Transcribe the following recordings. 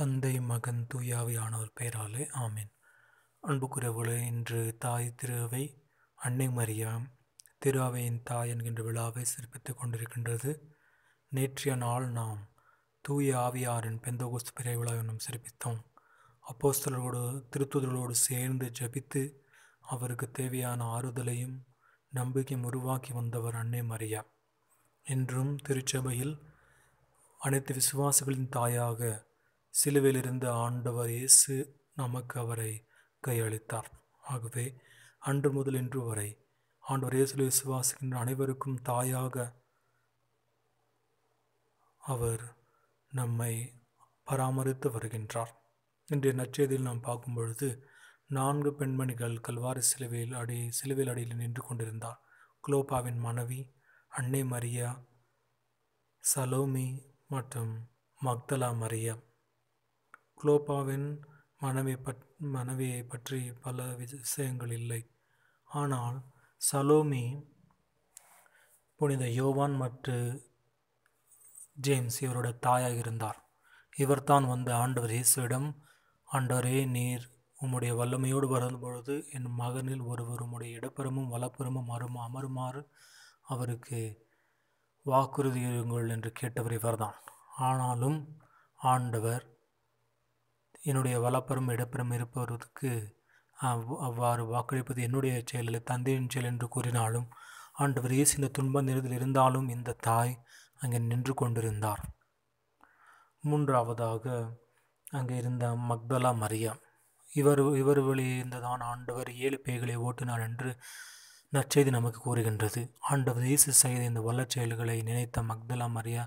தந்தை மகன் தூயாவியானவர் பெயராலே ஆமேன். அன்புக்குரியவர்களே இன்று தாய் திருவை அன்னை மரியா திருவையின் தாய் என்கின்ற விழாவை சிறப்பித்துக் கொண்டிருக்கின்றது. நேற்றைய நாள் நாம் தூய ஆவியாரின் பெந்தகோஸ்து பிறை விழாவை நாம் சிறப்பித்தோம். அப்போஸ்தலர்களோடு திருத்துதலோடு சேர்ந்து ஜெபித்து அவருக்கு தேவையான ஆறுதலையும் நம்பிக்கையும் உருவாக்கி வந்தவர் அன்னை மரியா. என்றும் திருச்சபையில் அனைத்து விசுவாசிகளின் தாயாக சிலுவையிலிருந்து ஆண்டவர் இயேசு நமக்கு அவரை கையளித்தார். ஆகவே அன்று முதல் இன்று வரை ஆண்டவர் இயேசு விசுவாசிக்கின்ற அனைவருக்கும் தாயாக அவர் நம்மை பராமரித்து வருகின்றார். இன்றைய நற்செய்தியில் நாம் பார்க்கும் பொழுது நான்கு பெண்மணிகள் கல்வாரி சிலுவையில் அடி சிலுவையில் அடியில் நின்று கொண்டிருந்தார். குலோபாவின் மனைவி அன்னை மரியா சலோமி மற்றும் மக்தலா மரியா. குலோபாவின் மனைவி பற் மனைவியை பற்றி பல விஷயங்கள் இல்லை. ஆனால் சலோமி புனித யோவான் மற்றும் ஜேம்ஸ் இவரோட தாயாக இருந்தார். இவர்தான் வந்து ஆண்டவர் இயேசுவிடம் ஆண்டவரே நீர் உம்முடைய வல்லமையோடு வரும்பொழுது என் மகனில் ஒருவர் உம்முடைய இடப்பெறமும் வலப்புறமும் அருமா அமருமாறு அவருக்கு வாக்குறுதியுங்கள் என்று கேட்டவர் இவர்தான். ஆனாலும் ஆண்டவர் என்னுடைய வலப்புறம் இடப்புறம் இருப்பவருக்கு அவ்வாறு வாக்களிப்பது என்னுடைய செயல் தந்தையின் செயல் என்று கூறினாலும் ஆண்டவர் இயேசு இந்த துன்ப நிறுதில் இருந்தாலும் இந்த தாய் அங்கே நின்று கொண்டிருந்தார். மூன்றாவதாக அங்கே இருந்த மக்தலா மரியா. இவர் இவர் வெளியிருந்ததான் ஆண்டவர் ஏழு பேய்களை ஓட்டினார் என்று நற்செய்தி நமக்கு கூறுகின்றது. ஆண்டவர் இயேசு செய்த இந்த வல்லச் செயல்களை நினைத்த மக்தலா மரியா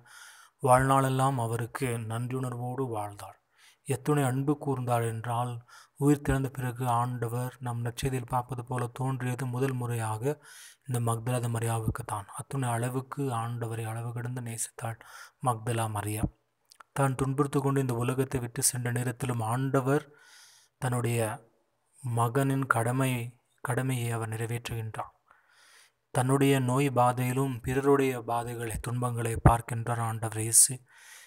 வாழ்நாளெல்லாம் அவருக்கு நன்றியுணர்வோடு வாழ்ந்தாள் எத்துணை அன்பு கூர்ந்தாள் என்றால் உயிர் திறந்த பிறகு ஆண்டவர் நம் நற்செய்தியில் பார்ப்பது போல தோன்றியது முதல் முறையாக இந்த மக்தலா மரியாவுக்கு தான் அத்துணை அளவுக்கு ஆண்டவரை அளவு கடந்து நேசித்தாள் மக்தலா மரியா. தான் துன்புறுத்து கொண்டு இந்த உலகத்தை விட்டு சென்ற நேரத்திலும் ஆண்டவர் தன்னுடைய மகனின் கடமை கடமையை அவர் நிறைவேற்றுகின்றார். தன்னுடைய நோய் பாதையிலும் பிறருடைய பாதைகளை துன்பங்களை பார்க்கின்றார் ஆண்டவர் இயேசு.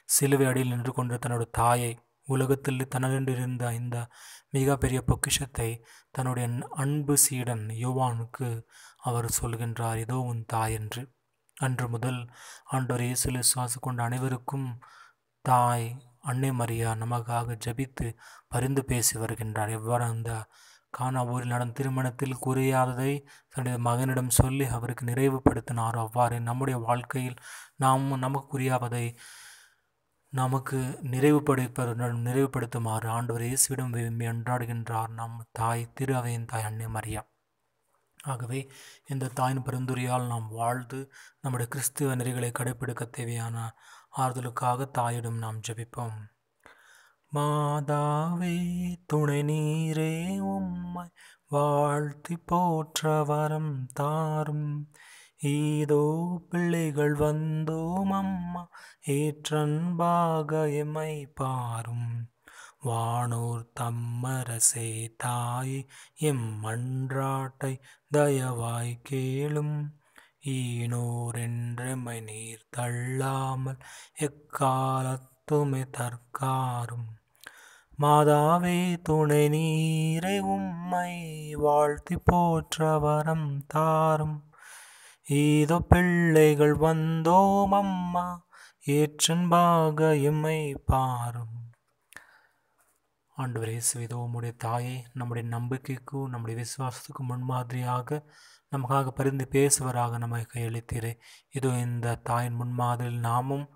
சிலுவை அடியில் நின்று கொண்டு தன்னுடைய தாயை உலகத்தில் தனதென்றிருந்த இந்த மிகப்பெரிய பொக்கிஷத்தை தன்னுடைய அன்பு சீடன் யோவானுக்கு அவர் சொல்கின்றார் இதோ உன் தாய் என்று. அன்று முதல் ஆண்டோர் இயேசுல விசுவாசம் கொண்ட அனைவருக்கும் தாய் அன்னை மரியா நமக்காக ஜபித்து பரிந்து பேசி வருகின்றார். எவ்வாறு அந்த கானா ஊரில் நடந்த திருமணத்தில் குறையாததை தன்னுடைய மகனிடம் சொல்லி அவருக்கு நிறைவுபடுத்தினாரோ அவ்வாறு நம்முடைய வாழ்க்கையில் நாம் நமக்கு குறியாவதை நமக்கு நிறைவுபடுத்த நிறைவுபடுத்துமாறு ஆண்டவர் இயேசுவிடம் என்றாடுகின்றார் நம் தாய் திரு அவையின் தாய் அன்னை மரியா. ஆகவே இந்த தாயின் பரிந்துரையால் நாம் வாழ்ந்து நம்முடைய கிறிஸ்துவ நெறிகளை கடைபிடிக்க தேவையான ஆறுதலுக்காக தாயிடம் நாம் ஜபிப்போம். மாதாவே துணை நீரே உம்மை வாழ்த்தி போற்ற வரம் தாரும். ஈதோ பிள்ளைகள் வந்தோம் அம்மா ஏற்றன்பாக எம்மை பாரும். வானோர் தம்மரசே தாய் எம் மன்றாட்டை தயவாய் கேளும். ஈனோர் என்றெம்மை நீர் தள்ளாமல் எக்காலத்துமே தற்காரும். மாதாவே துணை நீரை உம்மை வாழ்த்தி போற்ற வரம் தாரும். ஏதோ பிள்ளைகள் வந்தோம் அம்மா ஏற்றன்பாக எம்மை பாரும். ஆண்டவர் இயேசு இதோ உம்முடைய தாயை நம்முடைய நம்பிக்கைக்கும் நம்முடைய விசுவாசத்துக்கும் முன்மாதிரியாக நமக்காக பரிந்து பேசுவராக நம்மை கையளித்தீரே. இதோ இந்த தாயின் முன்மாதிரியில் நாமும்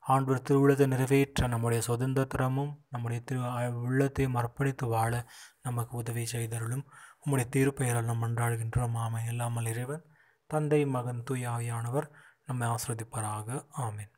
ஆண்டவர் திருவிழத்தை நிறைவேற்ற நம்முடைய சுதந்திரமும் நம்முடைய திரு உள்ளத்தையும் அர்ப்பணித்து வாழ நமக்கு உதவி செய்தருளும். உம்முடைய திருப்பெயரால் நாம் மன்றாடுகின்றோம். ஆமை இல்லாமல் இறைவன் தந்தை மகன் தூயாவியானவர் நம்மை ஆசிரதிப்பாராக ஆமீன்.